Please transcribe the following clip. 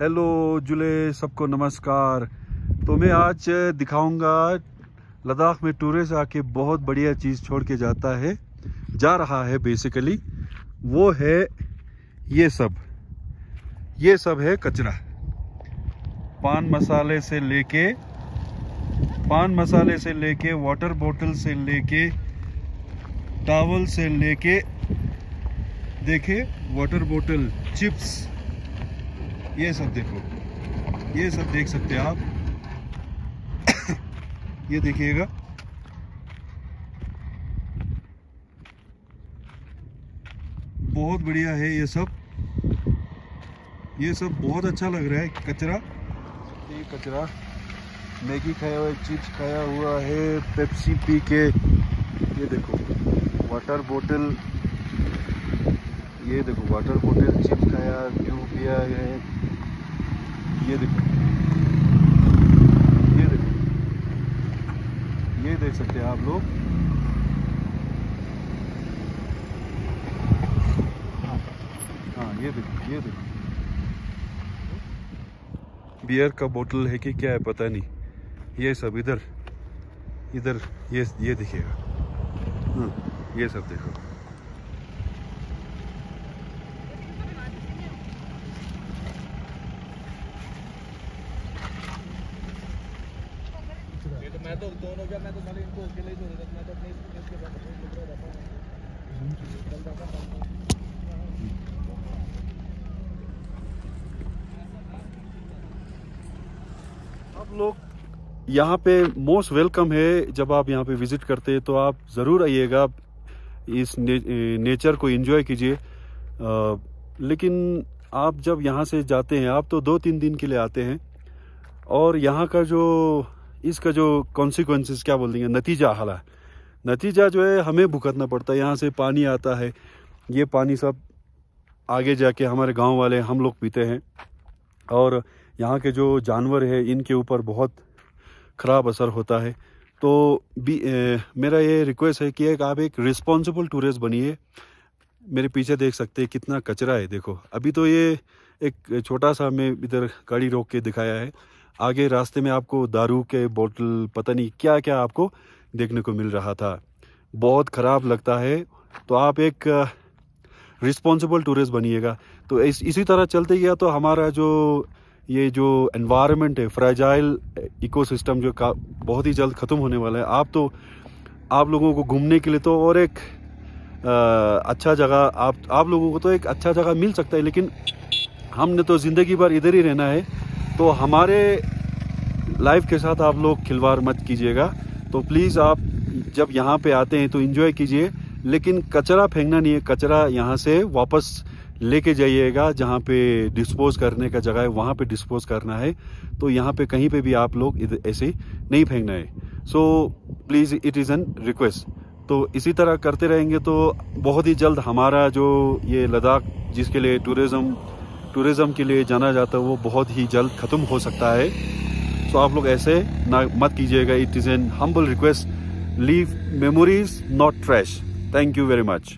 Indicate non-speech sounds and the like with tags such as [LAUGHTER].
Hello जुले सबको नमस्कार। तो मैं आज दिखाऊँगा लद्दाख में टूरिस्ट आके बहुत बढ़िया चीज़ छोड़ के जाता है, जा रहा है बेसिकली वो है ये सब। ये सब है कचरा। पान मसाले से लेके, पान मसाले से लेके वाटर बोतल से लेके टावल से लेके, देखे वाटर बोतल चिप्स ये सब देखो। ये सब देख सकते हैं आप। [COUGHS] ये देखिएगा। बहुत बढ़िया है ये सब। ये सब बहुत अच्छा लग रहा है, कचरा। ये कचरा मैगी खाया हुआ है चिप्स खाया हुआ है, पेप्सी पी के। ये देखो वाटर बोतल ये देखो वाटर बोतल चिप्स खाया व्यू पिया है। ये देखो। ये देखो। ये देख सकते हैं आप लोग। हाँ ये देखो ये देखो। बियर का बोतल है कि क्या है पता नहीं। ये सब इधर इधर ये ये दिखेगा। हाँ, ये सब देखो। तो दोनों मैं तो इनको मैं तो अपने हूँ। आप लोग यहाँ पे मोस्ट वेलकम है जब आप यहाँ पे विज़िट करते हैं तो आप ज़रूर आइएगा। इस ने, नेचर को एंजॉय कीजिए। लेकिन आप जब यहाँ से जाते हैं आप तो दो तीन दिन के लिए आते हैं और यहाँ का जो इसका जो कॉन्सिक्वेंसेस क्या बोल देंगे? नतीजा हाला नतीजा जो है हमें भुगतना पड़ता है। यहाँ से पानी आता है। ये पानी सब आगे जाके हमारे गाँव वाले हम लोग पीते हैं। और यहाँ के जो जानवर है इनके ऊपर बहुत ख़राब असर होता है। तो भी ए, मेरा ये रिक्वेस्ट है कि एक आप एक रिस्पॉन्सिबल टूरिस्ट बनिए। मेरे पीछे देख सकते हैं कितना कचरा है देखो। अभी तो ये एक छोटा सा मैं इधर गाड़ी रोक के दिखाया है। आगे रास्ते में आपको दारू के बोतल पता नहीं क्या क्या आपको देखने को मिल रहा था। बहुत ख़राब लगता है तो आप एक रिस्पॉन्सिबल टूरिस्ट बनिएगा। तो इस इसी तरह चलते गया तो हमारा जो ये जो एनवायरनमेंट है फ्रेजाइल इकोसिस्टम जो का बहुत ही जल्द ख़त्म होने वाला है। आप तो आप लोगों को घूमने के लिए तो और एक अ, अच्छा जगह आप आप लोगों को तो एक अच्छा जगह मिल सकता है लेकिन हमने तो ज़िंदगी भर इधर ही रहना है। तो हमारे लाइफ के साथ आप लोग खिलवाड़ मत कीजिएगा। तो प्लीज़ आप जब यहाँ पे आते हैं तो इन्जॉय कीजिए। लेकिन कचरा फेंकना नहीं है, कचरा यहाँ से वापस लेके जाइएगा, जहाँ पे डिस्पोज करने का जगह है, वहाँ पे डिस्पोज करना है। तो यहाँ पे कहीं पे भी आप लोग ऐसे नहीं फेंकना है। So please it is an request तो इसी तरह करते रहेंगे तो बहुत ही जल्द हमारा जो ये लद्दाख, जिसके लिए टूरिज़्म टूरिज़्म के लिए जाना जाता है, वो बहुत ही जल्द ख़त्म हो सकता है। सो आप लोग ऐसे ना मत कीजिएगा, it is an humble request leave memories not trash thank you very much